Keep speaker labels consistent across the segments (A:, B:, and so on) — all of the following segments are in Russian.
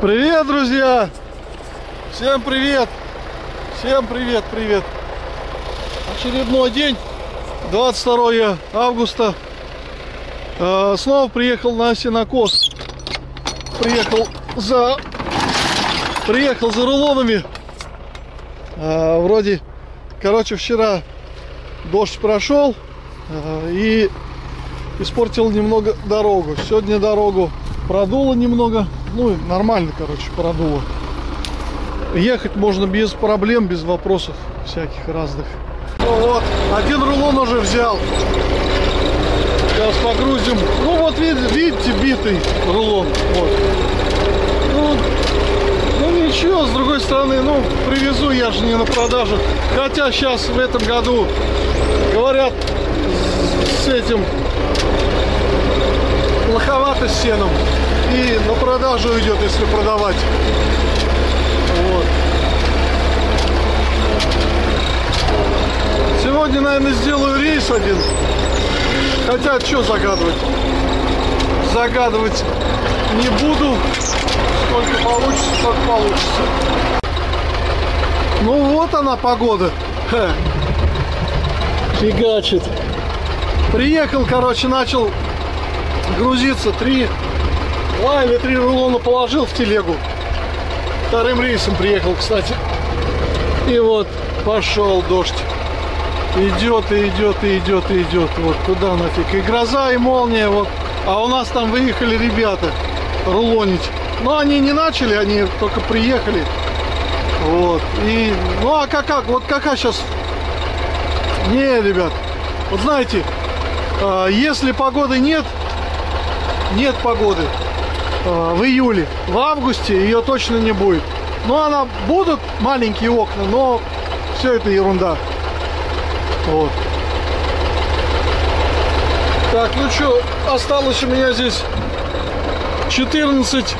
A: Привет, друзья! Всем привет! Всем привет, привет! Очередной день, 22 августа. Э, Снова приехал на сенокос. Приехал за... Приехал за рулонами. Э, Вроде, короче, вчера дождь прошел э, и испортил немного дорогу. Сегодня дорогу продуло немного. Ну, нормально, короче, продуло. Ехать можно без проблем, без вопросов всяких разных. Ну вот, один рулон уже взял. Сейчас погрузим. Ну вот, видите, битый рулон. Вот. Ну, ну ничего, с другой стороны, ну, привезу я же не на продажу. Хотя сейчас в этом году, говорят, с этим плоховато с сеном. И на продажу идет, если продавать. Вот. Сегодня, наверное, сделаю рейс один. Хотя, что загадывать? Загадывать не буду. Сколько получится, сколько получится. Ну вот она погода. Ха. Фигачит. Приехал, короче, начал грузиться. Три, два или три рулона положил в телегу. Вторым рейсом приехал, кстати. И вот пошел дождь. Идет и идет и идет и идет. Вот куда нафиг. И гроза, и молния. Вот. А у нас там выехали ребята рулонить. Но они не начали, они только приехали. Вот. И, ну а как, как? Вот какая сейчас... Не, ребят. Вот знаете, э, если погоды нет, нет погоды в июле, в августе ее точно не будет. Ну, она будут маленькие окна, но все это ерунда. Вот. Так, ну что, осталось у меня здесь 14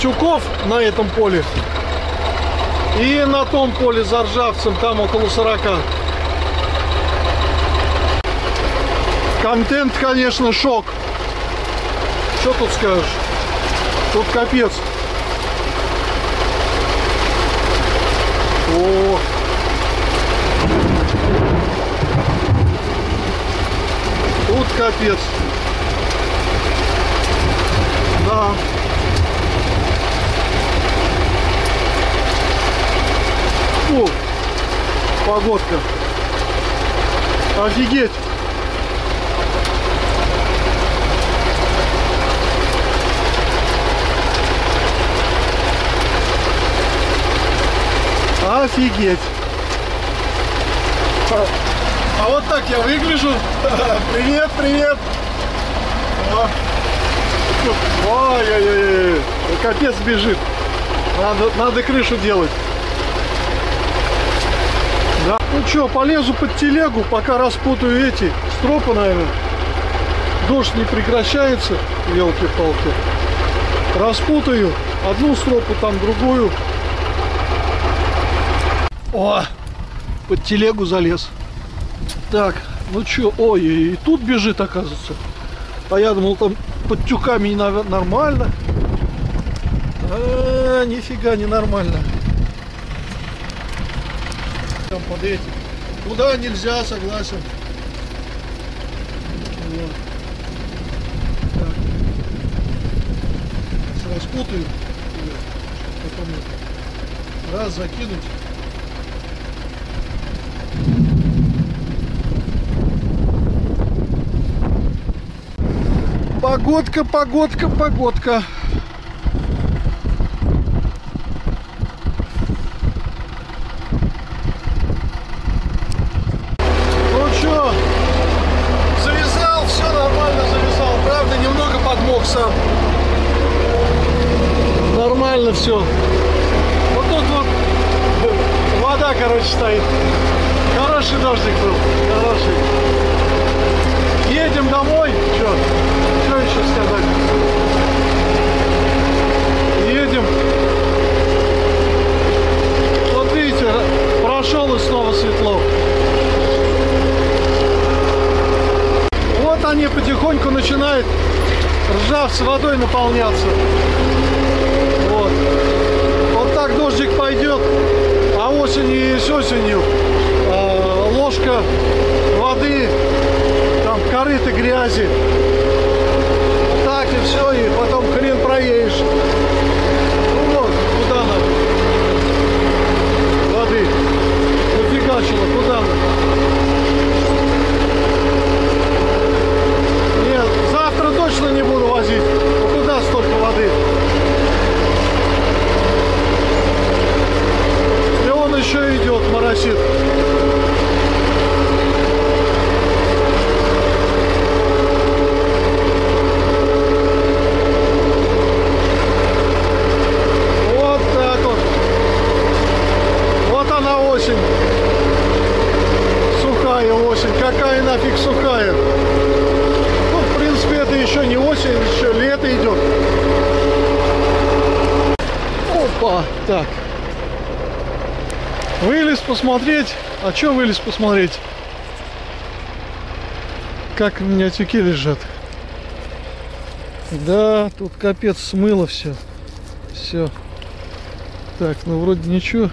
A: тюков на этом поле. И на том поле за ржавцем там около 40. Контент, конечно, шок. Что тут скажешь? Тут капец. О! Тут капец. Да. Фу. Погодка. Офигеть. Офигеть. А, вот так я выгляжу. Привет, привет. Ой-ой-ой. Капец бежит. Надо, надо крышу делать. Да. Ну что, полезу под телегу, пока распутаю эти стропы, наверное. Дождь не прекращается, елки-палки. Распутаю одну стропу, там другую. О, под телегу залез. Так, ну чё, ой, и тут бежит, оказывается. А я думал, там под тюками не нормально. А, нифига не нормально. Там под этим. Туда нельзя, согласен. Вот. Так. Распутаю. Потом раз закинуть. Погодка, погодка, погодка. Ну чё, завязал, все нормально завязал. Правда, немного подмок сам. Нормально все. Вот тут вот вода, короче, стоит. Хороший дождик был, хороший. Едем домой. Еще сказать? Едем. Вот видите, прошел и снова светло. Вот они потихоньку начинают ржав с водой наполняться. Вот. пойдет, а осенью и с осенью э, ложка воды, там корыто грязи. Так и все, и потом хрен проедешь. Ну вот, куда надо? Воды. Нафигачило, куда надо? Нет, завтра точно не буду возить. Ну куда столько воды? И он еще идет, моросит. Вот так вот. Вот она осень. Сухая осень. Какая нафиг сухая? Ну, в принципе, это еще не осень, еще лето идет. Опа, так. Вылез посмотреть. А что вылез посмотреть? Как у меня тюки лежат. Да, тут капец смыло все. Все. Так, ну вроде ничего.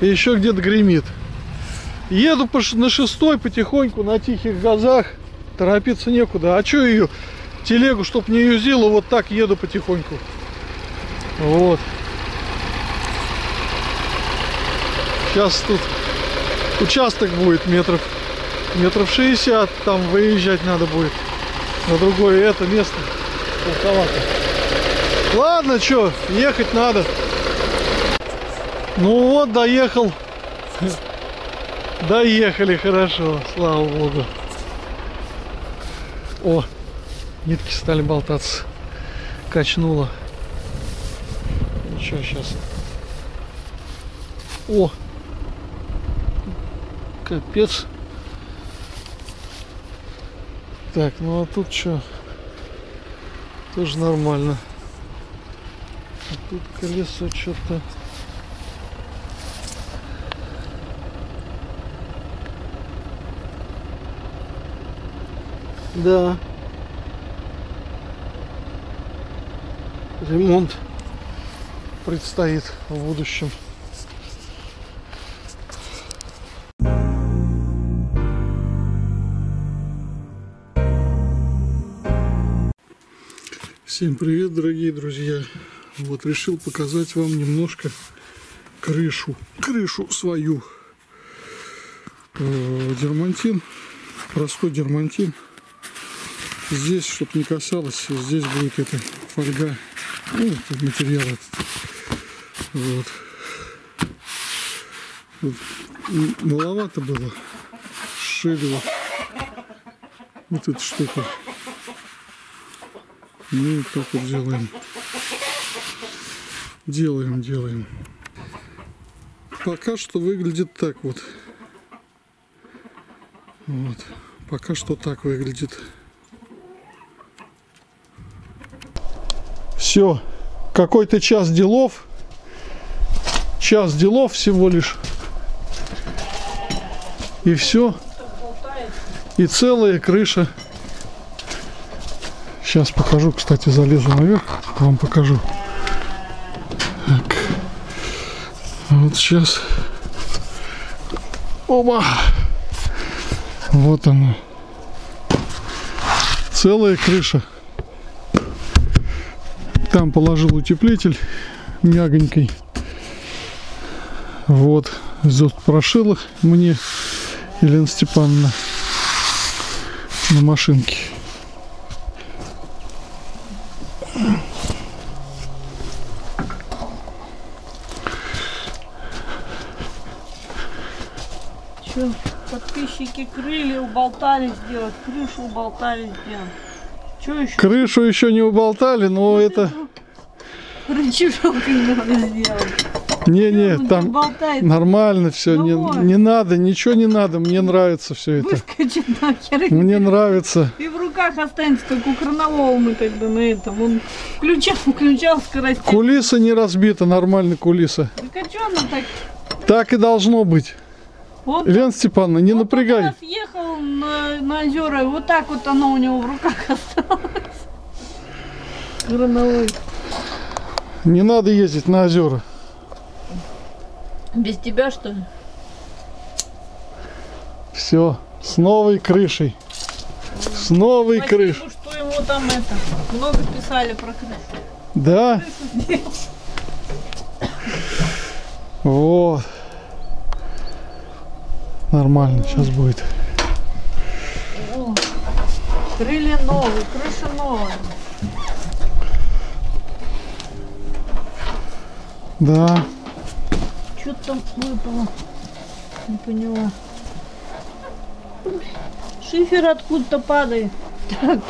A: И еще где-то гремит. Еду на шестой потихоньку на тихих газах. Торопиться некуда. А что ее? Телегу, чтоб не юзило, вот так еду потихоньку. Вот. Сейчас тут участок будет метров метров 60. Там выезжать надо будет. На другое это место. Полковато. Ладно, что, ехать надо. Ну вот, доехал. Доехали хорошо, слава богу. О, нитки стали болтаться. Качнуло. Ничего, сейчас. О! Капец. Так, ну а тут что? Тоже нормально. А тут колесо что-то... Да. Ремонт предстоит в будущем. Всем привет, дорогие друзья! Вот решил показать вам немножко крышу, крышу свою. Э, Дермантин, простой дермантин. Здесь, чтобы не касалось, здесь будет эта фольга, ну, этот материал этот. Вот. Вот. Маловато было. Шили вот, вот эту так вот делаем. Делаем, делаем. Пока что выглядит так вот. Вот. Пока что так выглядит. Все. Какой-то час делов. Час делов всего лишь. И все. И целая крыша. Сейчас покажу, кстати, залезу наверх, вам покажу. Так. Вот сейчас. Оба. Вот она. Целая крыша. Там положил утеплитель мягонький. Вот. Здесь прошил их мне Елена Степановна на машинке.
B: Крылья уболтали сделать, крышу уболтали сделать. Че еще?
A: Крышу еще не уболтали, но это...
B: Рычажок им надо сделать.
A: Не-не,
B: Он
A: там
B: болтает,
A: нормально все.
B: Ну
A: Не,
B: вот.
A: не надо, ничего не надо. Мне нравится все это.
B: выскочит нахер.
A: Мне нравится.
B: И в руках останется, как у Карнавола мы тогда на этом. Он включал, включал скорость.
A: Кулиса не разбита, нормально кулиса.
B: Так а что она так?
A: Так и должно быть.
B: Вот
A: Лена Степановна, не
B: Вот
A: напрягай.
B: Он съехал на, на озера, и вот так вот оно у него в руках осталось. Грановой.
A: Не надо ездить на озера.
B: Без тебя, что ли?
A: Все, с новой крышей. С новой
B: Спасибо,
A: крышей.
B: что ему там это, много писали про крышу.
A: Да, вот. Нормально, сейчас будет.
B: О, крылья новые, крыша новая.
A: Да,
B: Что там выпало? Не поняла. Шифер откуда-то падает. Так,